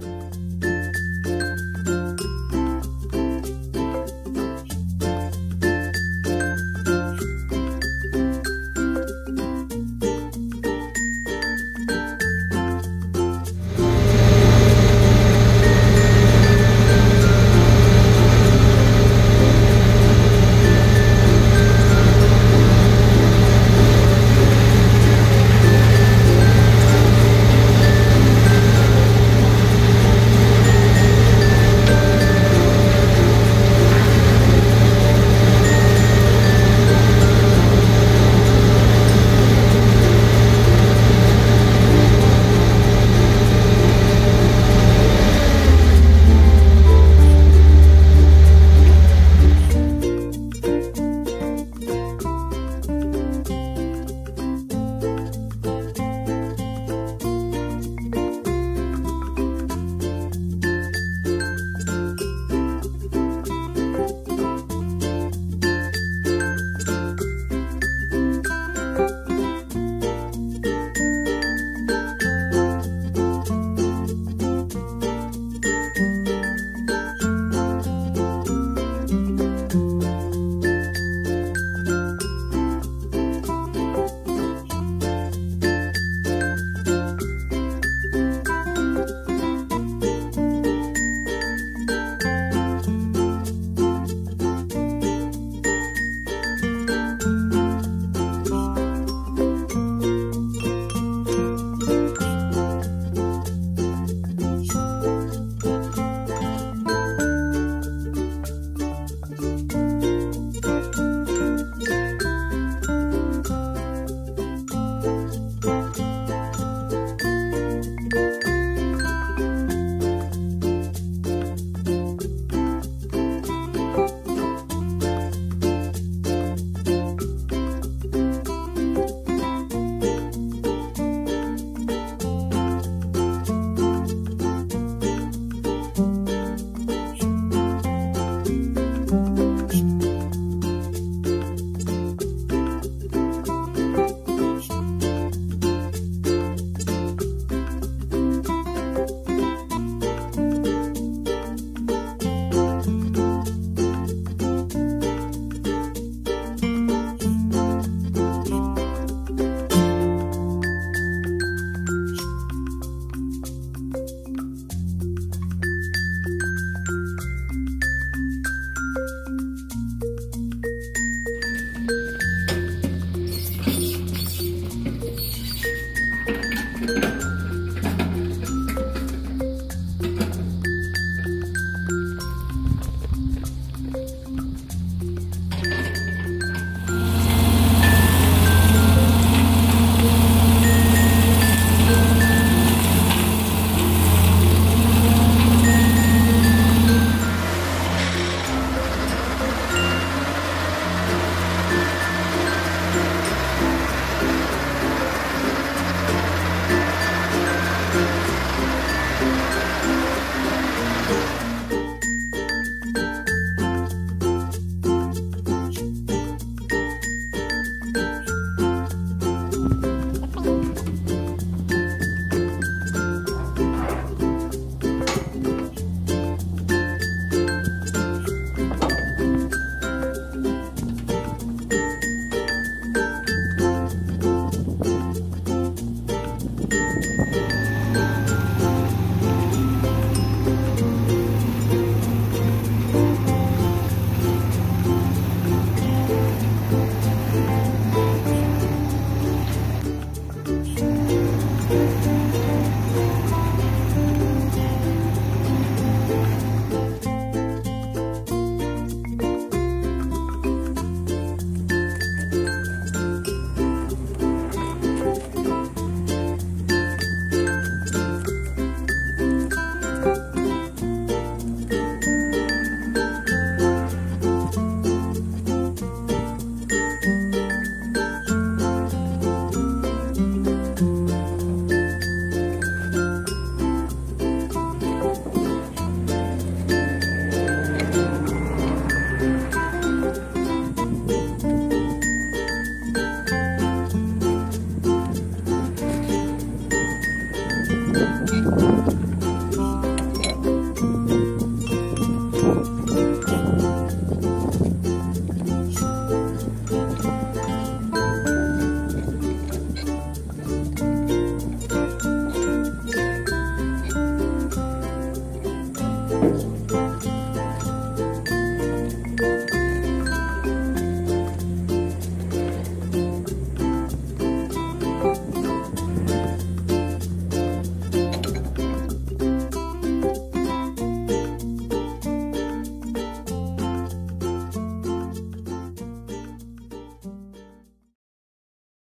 Bye.